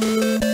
Música